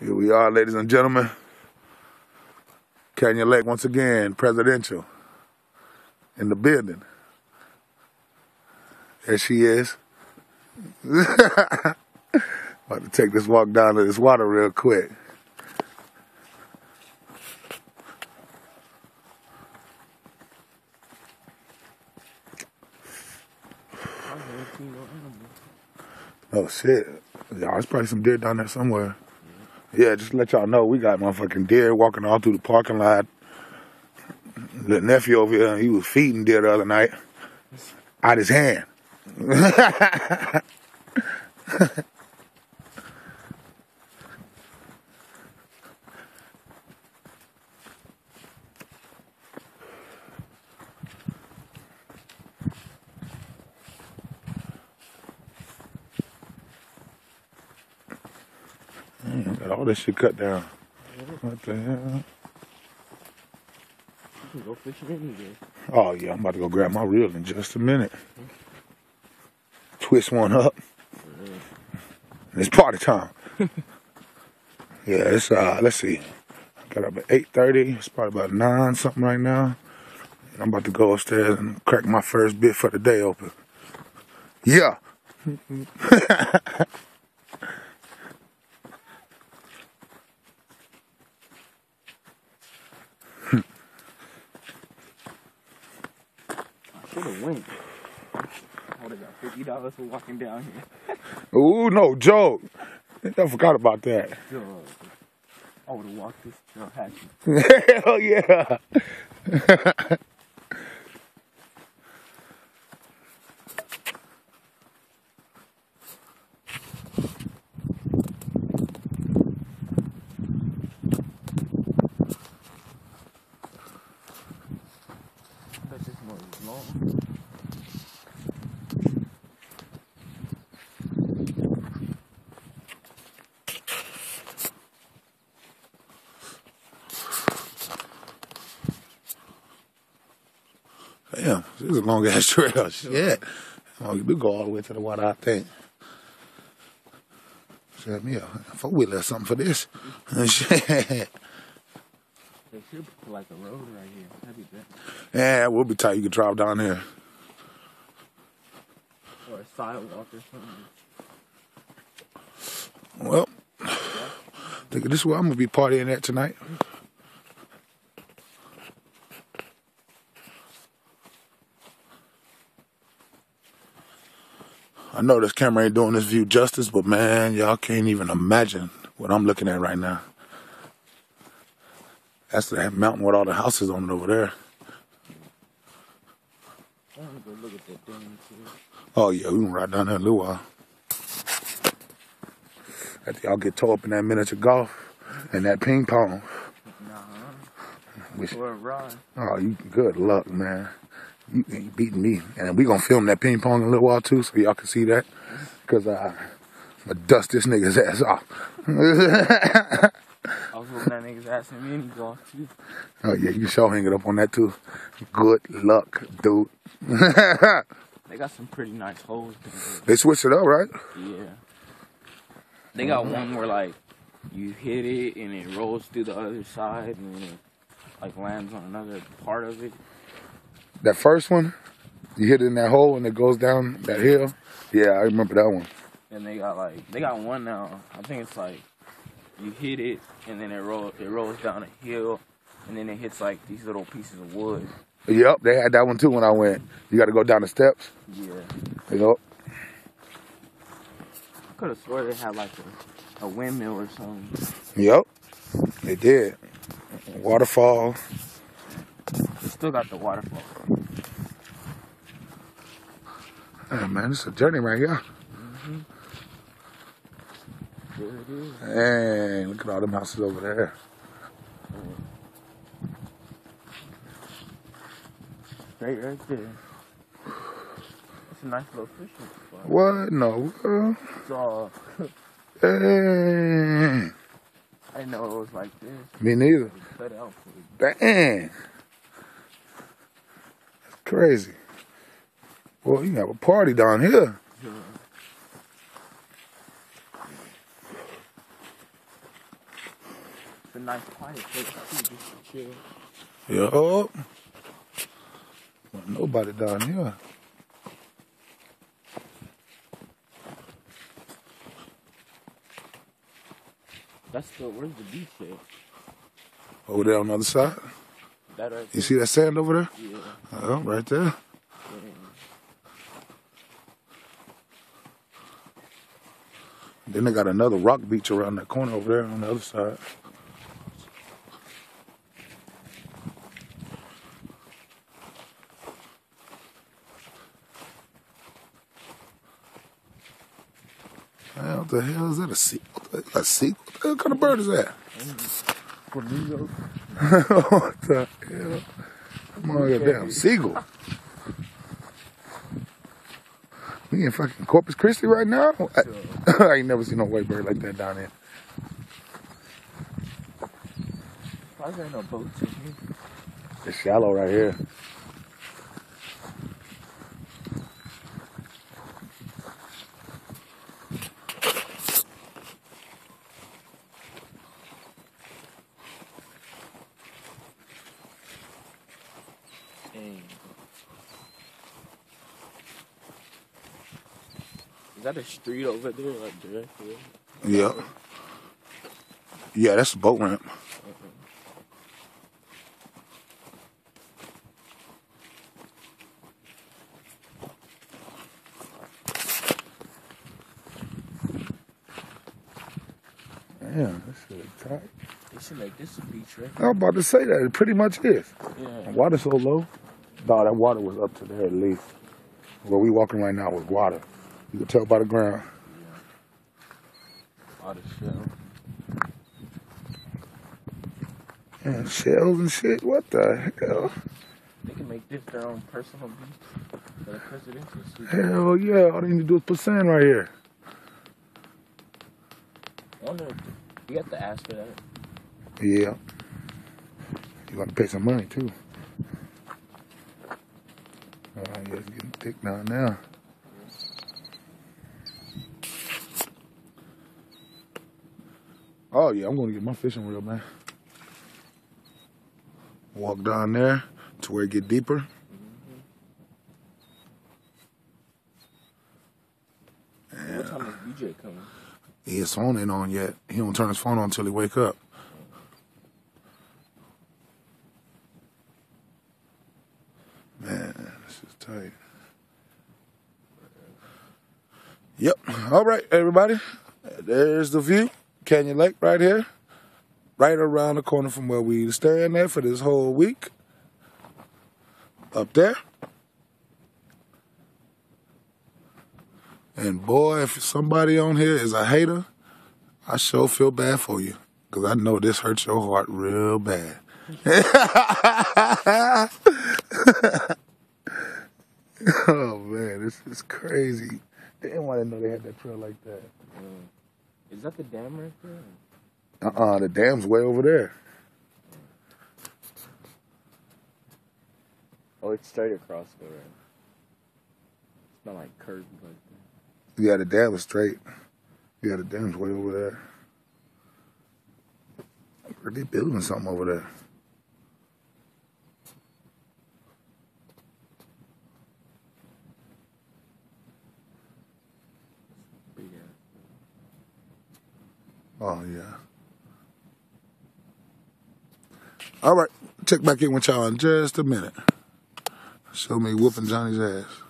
Here we are, ladies and gentlemen. Canyon Lake once again, presidential in the building. There she is. About to take this walk down to this water real quick. Oh shit. Yeah, there's probably some deer down there somewhere. Yeah, just let y'all know, we got motherfucking deer walking all through the parking lot. The nephew over here, he was feeding deer the other night out his hand. got all this shit cut down. What the hell? Go. Oh yeah, I'm about to go grab my reel in just a minute. Twist one up. It's party time. yeah, it's uh let's see. I got up at eight thirty. It's probably about nine something right now. And I'm about to go upstairs and crack my first bit for the day open. Yeah. I should have went. I would have got fifty dollars walking down here. Ooh, no joke. I forgot about that. I would have walked this trail hatchet. Hell yeah. Bet this one is long. Damn, this is a long ass trail. Shit. Oh, you do go all the way to the water, I think. Set me a four wheeler or something for this. Shit. They should put like a road right here. That'd be better. Yeah, we'll be tight. You can drive down there. Or a sidewalk or something. Well, think this is where I'm gonna be partying at tonight. I know this camera ain't doing this view justice, but man, y'all can't even imagine what I'm looking at right now. That's that mountain with all the houses on it over there. I want to go look at that. Oh yeah, we can ride down there in a little while. After y'all get tore up in that miniature golf and that ping pong. Nah, Which, or a ride. oh, you good luck, man. You ain't beating me. And we gonna film that ping pong in a little while too, so y'all can see that. Cause uh, I'm gonna dust this nigga's ass off. I was hoping that nigga's asking me any golf too. oh yeah, you sure hang it up on that too. Good luck, dude. They got some pretty nice holes they switched it up, right? Yeah. They got one where like you hit it and it rolls through the other side and then it like lands on another part of it. That first one, you hit it in that hole and it goes down that hill. Yeah, I remember that one. And they got like they got one now. I think it's like you hit it and then it rolls it rolls down a hill and then it hits like these little pieces of wood. Yep, they had that one too when I went. You got to go down the steps. Yeah. Yep. I could have swore they had like a, a windmill or something. Yep. They did. Waterfall. Still got the waterfall. Oh, man, it's a journey right here. Is. Hey, look at all them houses over there. Straight right there. It's a nice little fishing spot. What? No. It's all, hey. I didn't know it was like this. Me neither. They cut out for it. Dang. That's crazy. Well, you have a party down here. Yeah. a nice quiet place too, just to chill. Yup. Nobody down here. That's the where's the beach at? Over there on the other side. You see that sand over there? Yeah. Oh, right there. Then they got another rock beach around that corner over there on the other side. What the hell is that? A sea? What the, a sea? What kind of bird is that? Mm. Flamingo. what the hell? Come on, you damn seagull. We in fucking Corpus Christi right now? I, I ain't never seen no white bird like that down there. Why is there no boats in here? It's shallow right here. Dang. Is that a street over there, like directly? Yeah. Yeah, that's a boat ramp. Damn, this shit is tight. They should make this a beach, right? I was about to say that. It pretty much is. Yeah. The water's so low. Dog, that water was up to there at least. Where we walking right now was water. You can tell by the ground. All the shell. And shells and shit. What the hell? They can make this their own personal beach for presidential suite. Hell yeah. All they need to do is put sand right here. I wonder if you have to ask for that. Yeah. You got to pay some money too. Oh, yeah, it's getting thick down now. Oh yeah, I'm gonna get my fishing reel, man. Walk down there to where it get deeper. What time is BJ coming? His phone ain't on yet. He don't turn his phone on until he wake up. Man, tight. Yep. All right, everybody. There's the view. Canyon Lake right here. Right around the corner from where we staying at for this whole week. Up there. And boy, if somebody on here is a hater, I sure feel bad for you. Because I know this hurts your heart real bad. oh, man, this is crazy. Damn, I didn't want to know they had that trail like that. Is that the dam right there? Uh-uh, the dam's way over there. Oh, it's straight across the road. It's not like curved like that. Yeah, the dam is straight. Yeah, the dam's way over there. They're they building something over there? Big ass. Oh yeah. All right, check back in with y'all in just a minute. Show me whooping Johnny's ass.